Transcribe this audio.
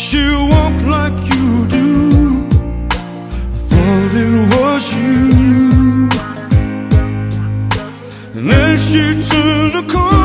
She walked like you do. I thought it was you. And then she turned the corner